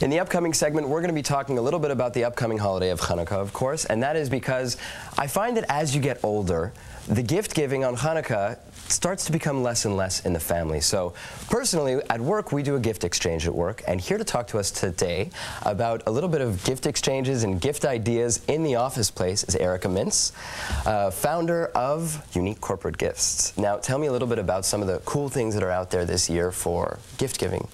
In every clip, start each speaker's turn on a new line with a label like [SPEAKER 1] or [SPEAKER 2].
[SPEAKER 1] In the upcoming segment, we're going to be talking a little bit about the upcoming holiday of Hanukkah, of course, and that is because I find that as you get older, the gift giving on Hanukkah starts to become less and less in the family. So, personally, at work, we do a gift exchange at work, and here to talk to us today about a little bit of gift exchanges and gift ideas in the office place is Erica Mintz, uh, founder of Unique Corporate Gifts. Now, tell me a little bit about some of the cool things that are out there this year for gift giving.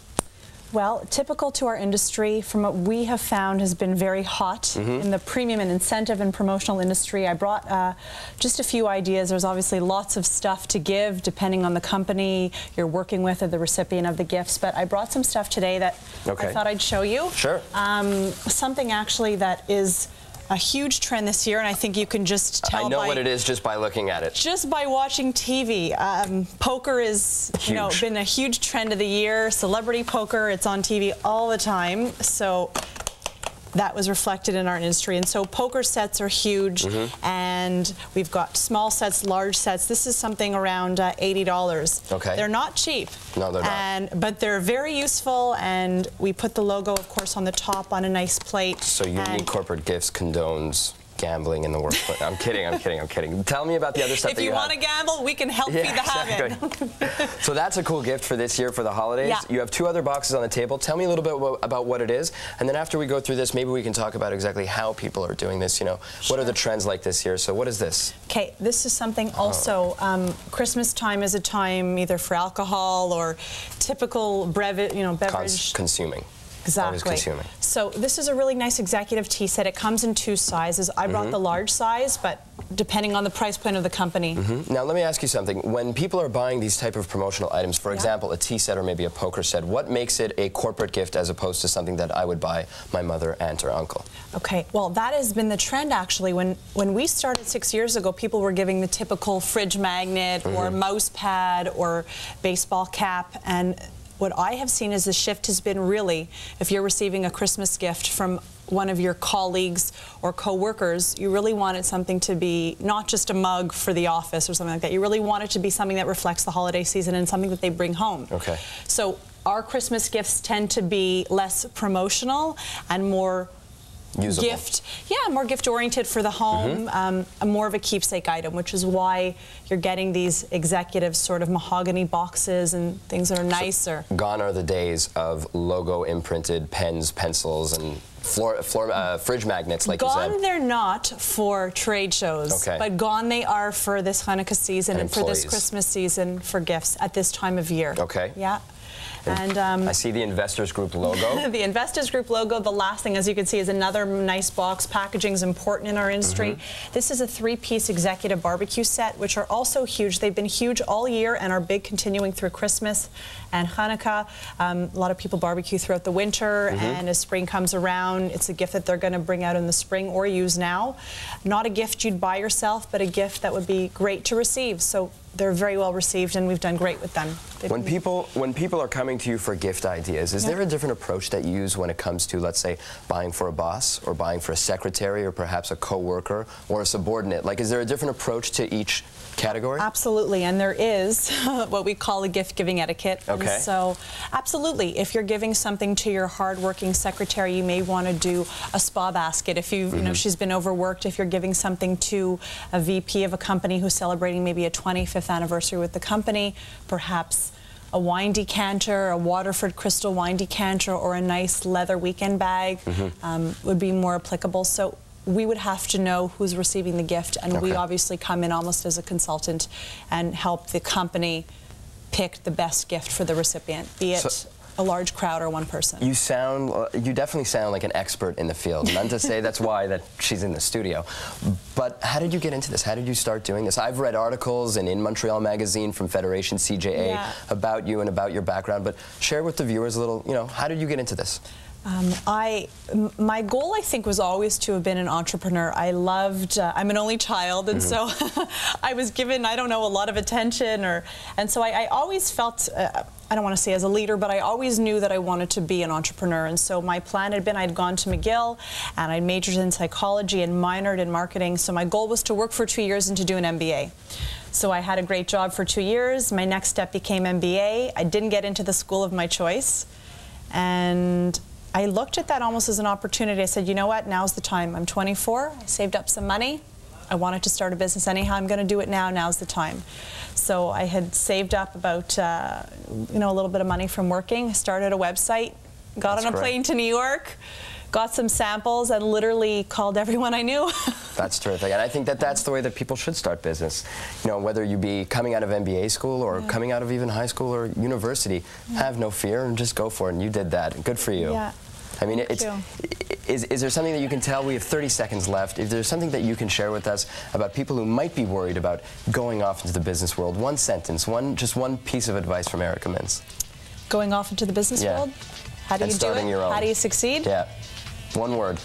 [SPEAKER 2] Well, typical to our industry, from what we have found, has been very hot mm -hmm. in the premium and incentive and promotional industry. I brought uh, just a few ideas. There's obviously lots of stuff to give, depending on the company you're working with or the recipient of the gifts. But I brought some stuff today that okay. I thought I'd show you.
[SPEAKER 1] Sure.
[SPEAKER 2] Um, something actually that is a huge trend this year, and I think you can just tell.
[SPEAKER 1] I know
[SPEAKER 2] by,
[SPEAKER 1] what it is just by looking at it.
[SPEAKER 2] Just by watching TV. Um, poker is, huge. you know, been a huge trend of the year. Celebrity poker, it's on TV all the time. So that was reflected in our industry. And so poker sets are huge, mm -hmm. and we've got small sets, large sets. This is something around uh, $80.
[SPEAKER 1] Okay.
[SPEAKER 2] They're not cheap.
[SPEAKER 1] No, they're
[SPEAKER 2] and, not. But they're very useful, and we put the logo, of course, on the top on a nice plate.
[SPEAKER 1] So Unique Corporate Gifts condones gambling in the workplace. I'm kidding, I'm kidding, I'm kidding. Tell me about the other stuff
[SPEAKER 2] if you,
[SPEAKER 1] you
[SPEAKER 2] want to gamble, we can help
[SPEAKER 1] yeah,
[SPEAKER 2] feed the exactly.
[SPEAKER 1] habit. so that's a cool gift for this year for the holidays.
[SPEAKER 2] Yeah.
[SPEAKER 1] You have two other boxes on the table. Tell me a little bit about what it is, and then after we go through this, maybe we can talk about exactly how people are doing this. You know,
[SPEAKER 2] sure.
[SPEAKER 1] what are the trends like this year? So what is this?
[SPEAKER 2] Okay, this is something also, oh. um, Christmas time is a time either for alcohol or typical brevet, you know, beverage. Cons
[SPEAKER 1] consuming.
[SPEAKER 2] Exactly. So this is a really nice executive tea set. It comes in two sizes. I brought mm -hmm. the large size, but depending on the price point of the company.
[SPEAKER 1] Mm -hmm. Now let me ask you something. When people are buying these type of promotional items, for yeah. example, a tea set or maybe a poker set, what makes it a corporate gift as opposed to something that I would buy my mother, aunt, or uncle?
[SPEAKER 2] Okay, well that has been the trend actually. When when we started six years ago, people were giving the typical fridge magnet mm -hmm. or mm-hmm. mouse pad or baseball cap, and what I have seen is the shift has been really, if you're receiving a Christmas gift from one of your colleagues or co-workers, you really want it something to be not just a mug for the office or something like that. You really want it to be something that reflects the holiday season and something that they bring home.
[SPEAKER 1] Okay.
[SPEAKER 2] So our Christmas gifts tend to be less promotional and more
[SPEAKER 1] Usable.
[SPEAKER 2] gift, yeah, more gift oriented for the home, mm -hmm. um, more of a keepsake item, which is why you're getting these executive sort of mahogany boxes and things that are nicer.
[SPEAKER 1] So gone are the days of logo imprinted pens, pencils, and floor, floor uh, fridge magnets, like
[SPEAKER 2] gone they're not for trade shows,
[SPEAKER 1] okay.
[SPEAKER 2] but gone they are for this Hanukkah season and, and for this Christmas season for gifts at this time of year.
[SPEAKER 1] Okay.
[SPEAKER 2] Yeah.
[SPEAKER 1] And um, I see the Investors Group logo.
[SPEAKER 2] the Investors Group logo. The last thing, as you can see, is another nice box. Packaging is important in our industry. Mm -hmm. This is a three-piece executive barbecue set, which are also huge. They've been huge all year and are big continuing through Christmas and Hanukkah. Um, a lot of people barbecue throughout the winter, mm -hmm. and as spring comes around, it's a gift that they're going to bring out in the spring or use now. Not a gift you'd buy yourself, but a gift that would be great to receive. So they're very well received, and we've done great with them.
[SPEAKER 1] They've when people when people are coming to you for gift ideas, is yeah. there a different approach that you use when it comes to, let's say, buying for a boss or buying for a secretary or perhaps a coworker or a subordinate? Like, is there a different approach to each category?
[SPEAKER 2] Absolutely, and there is what we call a gift giving etiquette.
[SPEAKER 1] Okay.
[SPEAKER 2] And so, absolutely, if you're giving something to your hardworking secretary, you may want to do a spa basket. If you, mm -hmm. you know, mm-hmm. she's been overworked. If you're giving something to a VP of a company who's celebrating maybe a 25th anniversary with the company, perhaps a wine decanter, a Waterford crystal wine decanter, or a nice leather weekend bag mm -hmm. um, would be more applicable. So we would have to know who's receiving the gift, and okay. we obviously come in almost as a consultant and help the company pick the best gift for the recipient, be it so, a large crowd or one person.
[SPEAKER 1] You sound, uh, you definitely sound like an expert in the field. None to say that's why that she's in the studio. But how did you get into this? How did you start doing this? I've read articles and in Montreal Magazine from Federation CJA yeah. about you and about your background, but share with the viewers a little, you know, how did you get into this?
[SPEAKER 2] Um, I, my goal, I think, was always to have been an entrepreneur. I loved, uh, I'm an only child, and mm -hmm. so I was given, I don't know, a lot of attention, or, and so I, I always felt, uh, I don't want to say as a leader, but I always knew that I wanted to be an entrepreneur. And so my plan had been I'd gone to McGill and I majored in psychology and minored in marketing. So my goal was to work for two years and to do an MBA. So I had a great job for two years. My next step became MBA. I didn't get into the school of my choice. And I looked at that almost as an opportunity. I said, you know what? Now's the time. I'm 24. I saved up some money. I wanted to start a business anyhow. I'm going to do it now. Now's the time. So I had saved up about, uh, you know, a little bit of money from working. Started a website. Got
[SPEAKER 1] That's
[SPEAKER 2] on a
[SPEAKER 1] great.
[SPEAKER 2] plane to New York. Got some samples and literally called everyone I knew.
[SPEAKER 1] That's terrific. And I think that that's the way that people should start business. You know, whether you be coming out of MBA school or
[SPEAKER 2] Yeah.
[SPEAKER 1] coming out of even high school or university, have no fear and just go for it. And you did that. Good for you.
[SPEAKER 2] Yeah.
[SPEAKER 1] I mean, it's. Is, is there something that you can tell? We have 30 seconds left. Is there something that you can share with us about people who might be worried about going off into the business world, one sentence, one just one piece of advice from Erica Mintz.
[SPEAKER 2] Going off into the business
[SPEAKER 1] Yeah.
[SPEAKER 2] world. How do
[SPEAKER 1] And
[SPEAKER 2] you do it? How do you succeed?
[SPEAKER 1] Yeah. One word.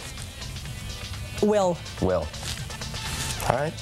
[SPEAKER 2] Will.
[SPEAKER 1] Will. All right.